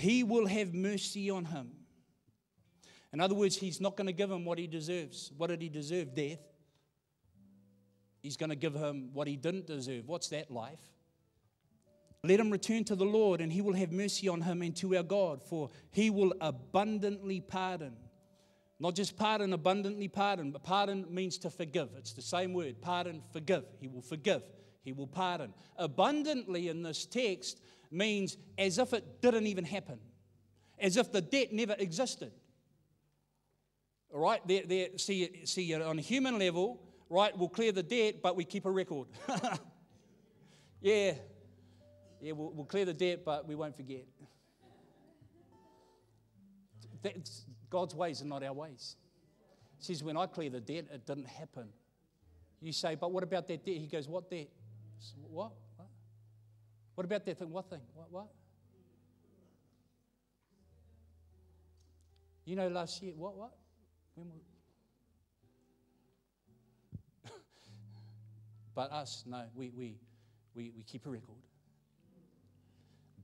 he will have mercy on him. In other words, he's not going to give him what he deserves. What did he deserve? Death. He's going to give him what he didn't deserve. What's that life? Let him return to the Lord, and he will have mercy on him and to our God, for he will abundantly pardon. Not just pardon, abundantly pardon, but pardon means to forgive. It's the same word pardon, forgive. He will forgive, he will pardon. Abundantly in this text means as if it didn't even happen, as if the debt never existed. All right, there, there, see, see, on a human level, right, we'll clear the debt, but we keep a record. yeah, yeah, we'll, we'll clear the debt, but we won't forget. That's, God's ways are not our ways. He says, when I clear the debt, it didn't happen. You say, but what about that debt? He goes, what debt? What? What, what about that thing? What thing? What? What? You know, last year, what? What? When but us, no, we, we, we, we keep a record.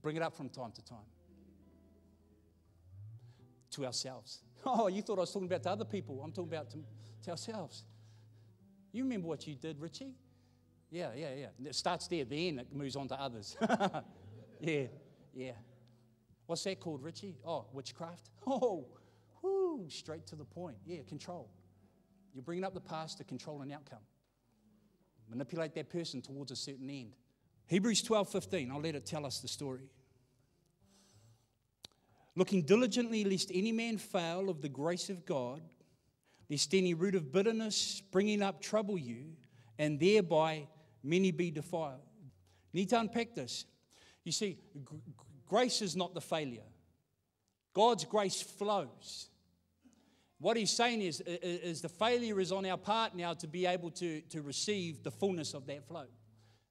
Bring it up from time to time to ourselves. Oh, you thought I was talking about to other people. I'm talking about to, to ourselves. You remember what you did, Richie? Yeah, yeah, yeah. It starts there, then it moves on to others. yeah, yeah. What's that called, Richie? Oh, witchcraft? Oh, whoo, straight to the point. Yeah, control. You're bringing up the past to control an outcome. Manipulate that person towards a certain end. Hebrews 12 15, I'll let it tell us the story looking diligently lest any man fail of the grace of God, lest any root of bitterness springing up trouble you, and thereby many be defiled. Need to unpack this. You see, grace is not the failure. God's grace flows. What he's saying is, is the failure is on our part now to be able to, to receive the fullness of that flow.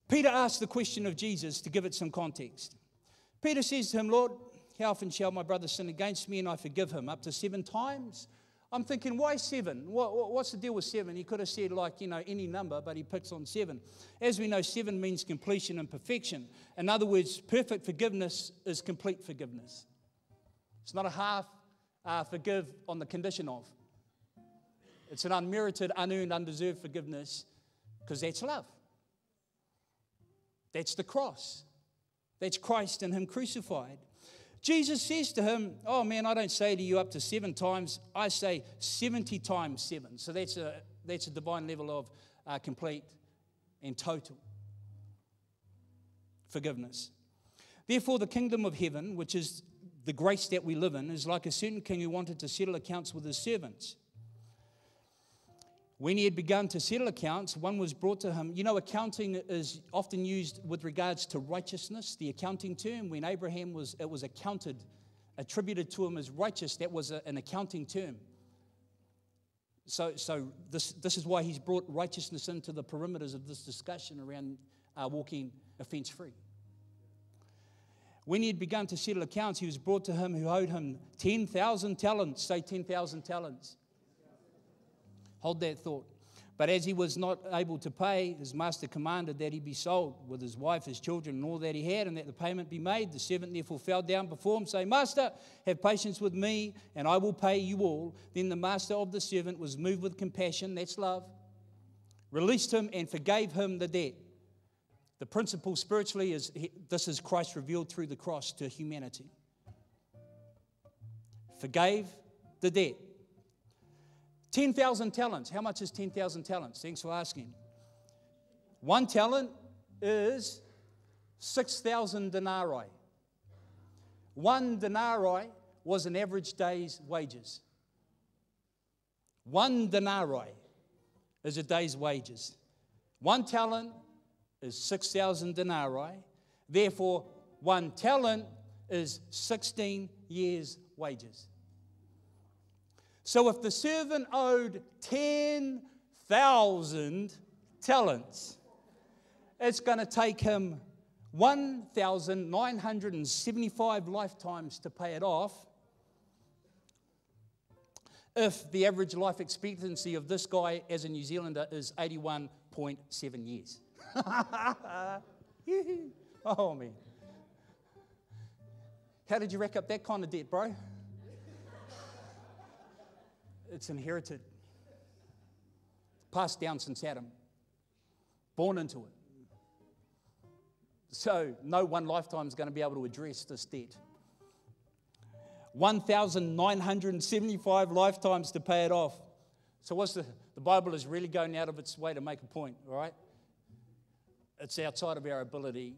Peter asked the question of Jesus to give it some context. Peter says to him, Lord, how often shall my brother sin against me and I forgive him? Up to seven times? I'm thinking, why seven? What, what's the deal with seven? He could have said, like, you know, any number, but he picks on seven. As we know, seven means completion and perfection. In other words, perfect forgiveness is complete forgiveness. It's not a half uh, forgive on the condition of. It's an unmerited, unearned, undeserved forgiveness because that's love. That's the cross. That's Christ and Him crucified. Jesus says to him, Oh man, I don't say to you up to seven times, I say 70 times seven. So that's a, that's a divine level of uh, complete and total forgiveness. Therefore, the kingdom of heaven, which is the grace that we live in, is like a certain king who wanted to settle accounts with his servants. When he had begun to settle accounts, one was brought to him. You know, accounting is often used with regards to righteousness, the accounting term. When Abraham was, it was accounted, attributed to him as righteous, that was a, an accounting term. So, so this, this is why he's brought righteousness into the perimeters of this discussion around uh, walking offense free. When he had begun to settle accounts, he was brought to him who owed him 10,000 talents. Say 10,000 talents. Hold that thought. But as he was not able to pay, his master commanded that he be sold with his wife, his children, and all that he had, and that the payment be made. The servant therefore fell down before him, saying, Master, have patience with me, and I will pay you all. Then the master of the servant was moved with compassion, that's love, released him, and forgave him the debt. The principle spiritually is this is Christ revealed through the cross to humanity. Forgave the debt. 10,000 talents. How much is 10,000 talents? Thanks for asking. One talent is 6,000 denarii. One denarii was an average day's wages. One denarii is a day's wages. One talent is 6,000 denarii. Therefore, one talent is 16 years' wages. So if the servant owed 10,000 talents, it's going to take him 1,975 lifetimes to pay it off. If the average life expectancy of this guy as a New Zealander is 81.7 years. oh, man. How did you rack up that kind of debt, bro? It's inherited, passed down since Adam, born into it. So, no one lifetime is going to be able to address this debt. 1,975 lifetimes to pay it off. So, what's the, the Bible is really going out of its way to make a point, all right? It's outside of our ability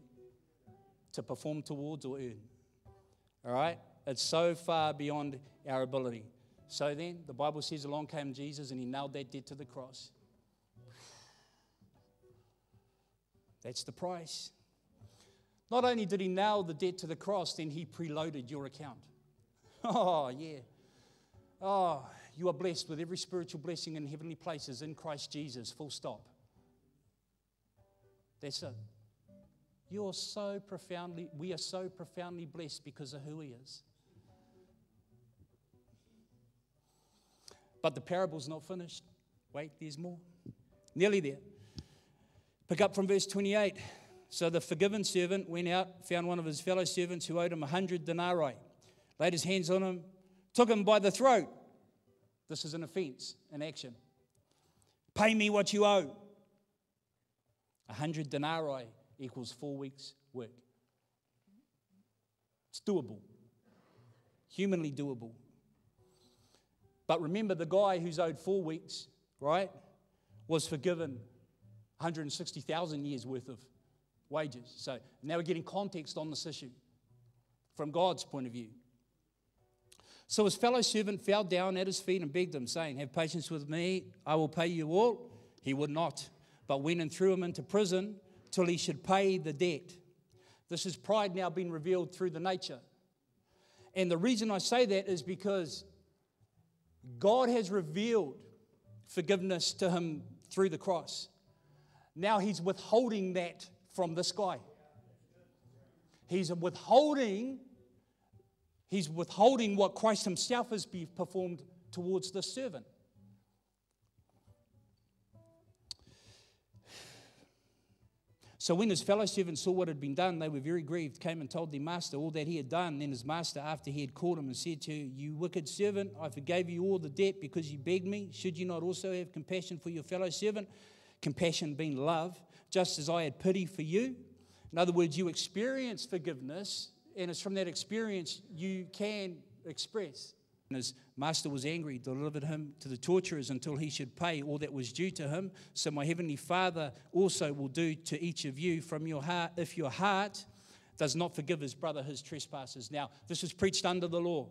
to perform towards or earn, all right? It's so far beyond our ability. So then, the Bible says along came Jesus and he nailed that debt to the cross. That's the price. Not only did he nail the debt to the cross, then he preloaded your account. Oh, yeah. Oh, you are blessed with every spiritual blessing in heavenly places in Christ Jesus, full stop. That's it. You're so profoundly, we are so profoundly blessed because of who He is. But the parable's not finished. Wait, there's more. Nearly there. Pick up from verse 28. So the forgiven servant went out, found one of his fellow servants who owed him a hundred denarii laid his hands on him, took him by the throat. This is an offense, an action. Pay me what you owe. A hundred denarii equals four weeks' work. It's doable, humanly doable. But remember, the guy who's owed four weeks, right, was forgiven 160,000 years worth of wages. So now we're getting context on this issue from God's point of view. So his fellow servant fell down at his feet and begged him, saying, Have patience with me, I will pay you all. He would not, but went and threw him into prison till he should pay the debt. This is pride now being revealed through the nature. And the reason I say that is because God has revealed forgiveness to him through the cross. Now he's withholding that from this guy. He's withholding He's withholding what Christ himself has performed towards the servant. So when his fellow servants saw what had been done, they were very grieved, came and told their master all that he had done. Then his master, after he had called him and said to You wicked servant, I forgave you all the debt because you begged me. Should you not also have compassion for your fellow servant? Compassion being love, just as I had pity for you. In other words, you experience forgiveness and it's from that experience you can express. And his master was angry, delivered him to the torturers until he should pay all that was due to him. So my heavenly Father also will do to each of you from your heart, if your heart does not forgive his brother his trespasses. Now, this was preached under the law,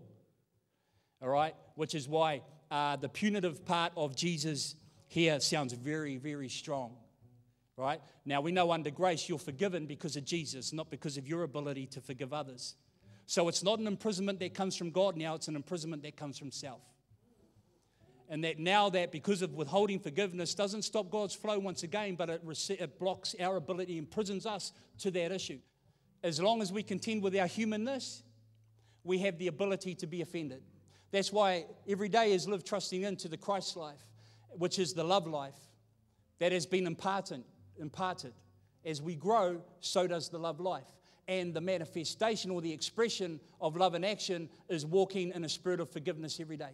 all right, which is why uh, the punitive part of Jesus here sounds very, very strong right? Now we know under grace you're forgiven because of Jesus, not because of your ability to forgive others. So it's not an imprisonment that comes from God now, it's an imprisonment that comes from self. And that now that because of withholding forgiveness doesn't stop God's flow once again, but it, it blocks our ability, imprisons us to that issue. As long as we contend with our humanness, we have the ability to be offended. That's why every day is lived trusting into the Christ life, which is the love life that has been imparted imparted. As we grow, so does the love life. And the manifestation or the expression of love in action is walking in a spirit of forgiveness every day.